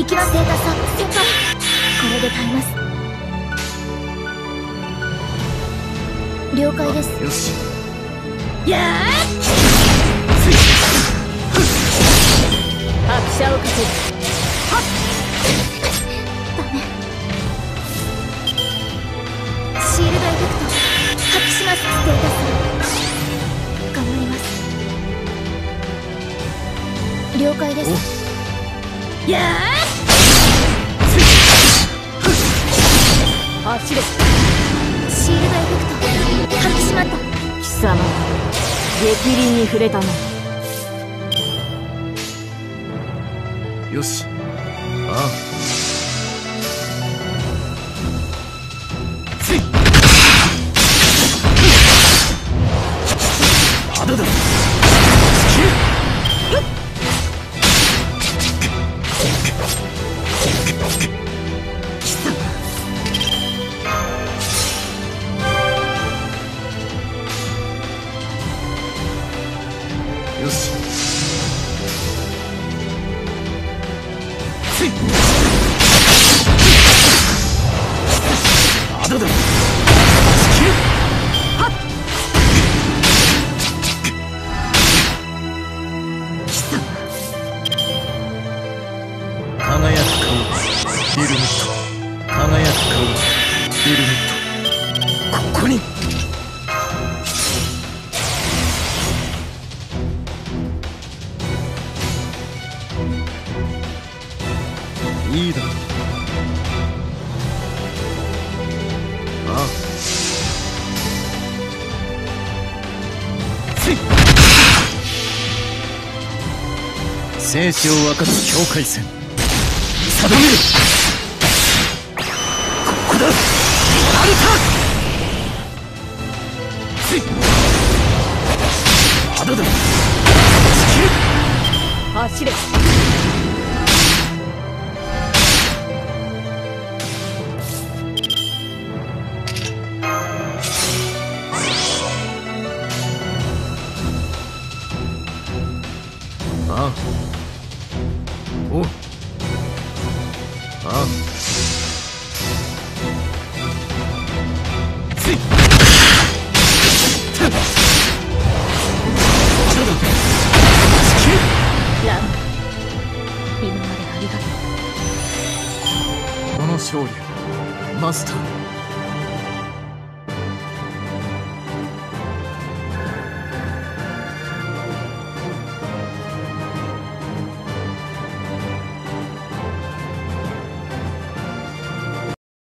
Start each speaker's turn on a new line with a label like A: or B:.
A: 行きますデータさ先輩これで耐えます了解です
B: よし
C: やー拍車をかける
A: ダメシールドエフェクト発揮しますステータス頑張ります了解です
C: やー走れ
A: シールドエフェクト。発揮しまった。
C: 貴様。激鱗に触れたな
B: よし。ああよし。つい。まだ。だ輝く顔ビルミット。輝く顔ビルミット。いいだろ。うああ。つい。生死を分かつ境界線。定める。ここだ。あんたつい。まだ。だ
C: 走れ。
B: おう。ああ。つい。たっまだだ
C: ラム今までありがとう。
B: この勝利をマスター